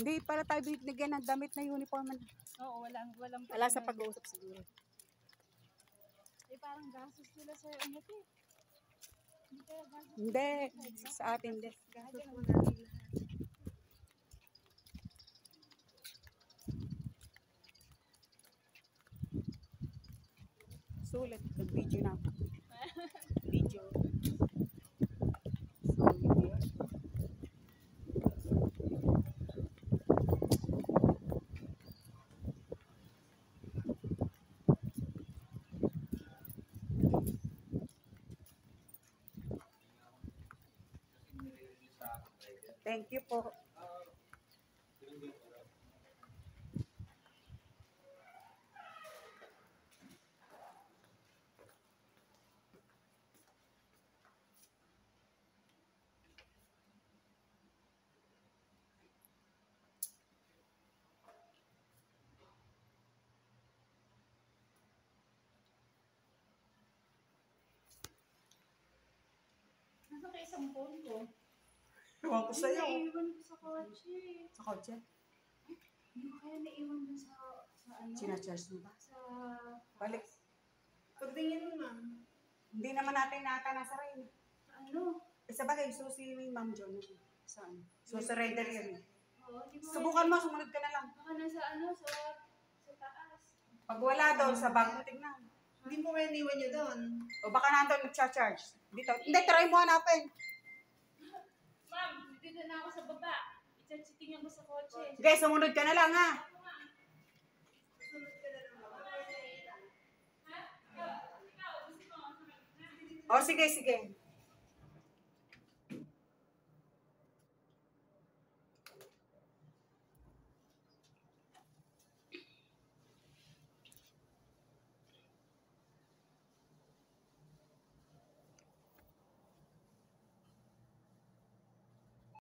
Hindi pala tayo binigyan ng damit na uniform. Oo, walang, walang. Wala sa pag-uusap siguro. Eh, parang gastos sila sa ano eh. Hindi sa atin lahat. Sulit. Nag-video na ako. Video. Sulit yun. Thank you po. Nasa ka isang phone ko? Ewan ko sa'yo. Naiwan ko sa kotse. Sa kotse. Hindi ko kaya naiwan dun sa, sa ano? Sinacharge mo ba? Sa... Balik. Pagtingin mo, ma'am. Hindi naman natin nata nasa rin. Sa ano? Eh, sa bagay, susi yung Ma'am John. Saan? So, surrender yun. Oo, di ba? Subukan mo, sumunod ka na lang. Baka nasa ano, sa... Sa taas. Pag wala doon, sa bag mo tignan. Hindi po kayo niwan niyo doon. O baka nandun nag-charge. Dito. Hindi, try mo hanapin. Ma'am, dito na ako sa baba. Ichachitingin ko sa kotse. Sige, sumunod ka na lang ha. O sige, sige.